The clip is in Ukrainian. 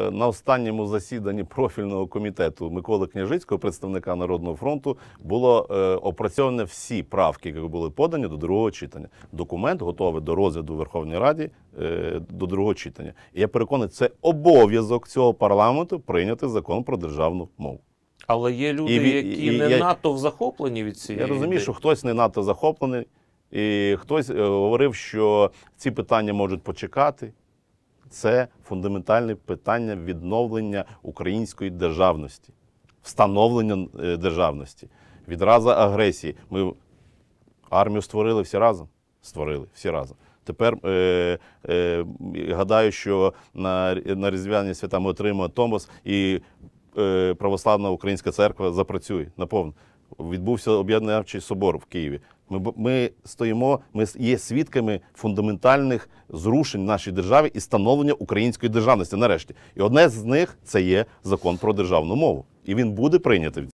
Е, На останньому засіданні профільного комітету Миколи Княжицького, представника Народного фронту, було е, опрацьовано всі правки, які були подані до другого читання. Документ готовий до розгляду в Верховній Раді е, до другого читання. І я переконаний, це обов'язок цього парламенту прийняти закон про державну мову. Але є люди, І які і не я- надто захоплені від цієї. Я розумію, ідеї. що хтось не надто захоплений, і хтось говорив, що ці питання можуть почекати. Це фундаментальне питання відновлення української державності, встановлення е, державності, відразу агресії. Ми армію створили всі разом. Створили всі разом. Тепер е, е, гадаю, що на, на Різдвяні свята ми отримаємо Томос і е, Православна Українська церква запрацює наповну. Відбувся об'єднавчий собор в Києві. Ми, ми стоїмо, ми є свідками фундаментальних зрушень в нашій державі і становлення української державності нарешті. І одне з них це є закон про державну мову. І він буде прийнятий.